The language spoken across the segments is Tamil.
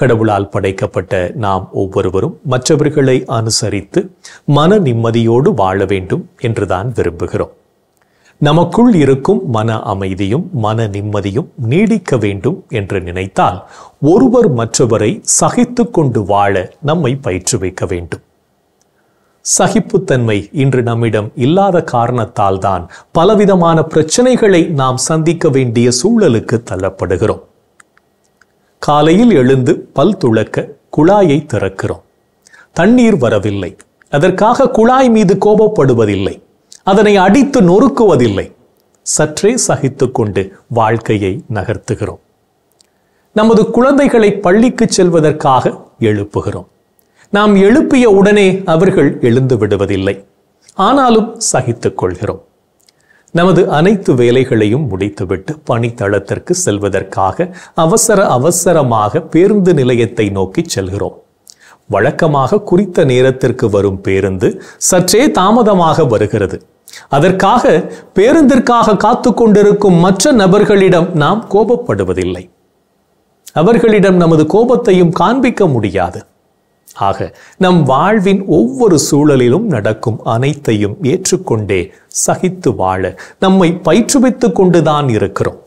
கடவுளால் படைக்கப்பட்ட நாம் ஒவ்வொருவரும் மற்றவர்களை அனுசரித்து மன நிம்மதியோடு வாழ வேண்டும் என்றுதான் விரும்புகிறோம். நமக்குள் இருக்கும் மன அமைதியும் மன நிம்மதியும் நீடிக்க வேண்டும் என்று நினைத்தால் ஒருவர் மற்றவரை சகித்து கொண்டு வாழ நம்மை பயிற்றுவிக்க வேண்டும். சகிப்புத்தன்மை இன்று நம்மிடம் இல்லாத காரணத்தால் தான் பலவிதமான பிரச்சனைகளை நாம் சந்திக்க வேண்டிய சூழலுக்கு தள்ளப்படுகிறோம். காலையில் எழுந்து பல் துளக்க குழாயை திறக்கிறோம். தண்ணீர் வரவில்லை. அதற்காக குழாய் மீது கோபப்படுவதில்லை. அதனை அடித்து நொறுக்குவதில்லை. சற்றே சகித்து கொண்டு வாழ்க்கையை நகர்த்துகிறோம். நமது குழந்தைகளை பள்ளிக்கு செல்வதற்காக எழுப்புகிறோம். நாம் எழுப்பிய உடனே அவர்கள் எழுந்து விடுவதில்லை. ஆனாலும் சகித்துக் கொள்கிறோம். நமது அனைத்து வேலைகளையும் முடித்துவிட்டு பணித்தளத்திற்கு செல்வதற்காக அவசர அவசரமாக பேருந்து நிலையத்தை நோக்கி செல்கிறோம். வழக்கமாக குறித்த நேரத்திற்கு வரும் பேருந்து சற்றே தாமதமாக வருகிறது. அதற்காக பேருந்திற்காக காத்து கொண்டிருக்கும் மற்ற நபர்களிடம் நாம் கோபப்படுவதில்லை. அவர்களிடம் நமது கோபத்தையும் காண்பிக்க முடியாது. ஆக நம் வாழ்வின் ஒவ்வொரு சூழலிலும் நடக்கும் அனைத்தையும் ஏற்றுக்கொண்டே சகித்து வாழ நம்மை பயிற்றுவித்துக் கொண்டுதான் இருக்கிறோம்.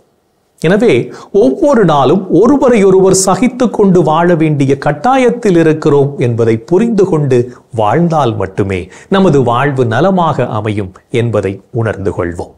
எனவே ஒவ்வொரு நாளும் ஒருவரையொருவர் சகித்து கொண்டு வாழ வேண்டிய கட்டாயத்தில் இருக்கிறோம் என்பதை புரிந்து கொண்டு வாழ்ந்தால் மட்டுமே நமது வாழ்வு நலமாக அமையும் என்பதை உணர்ந்து கொள்வோம்.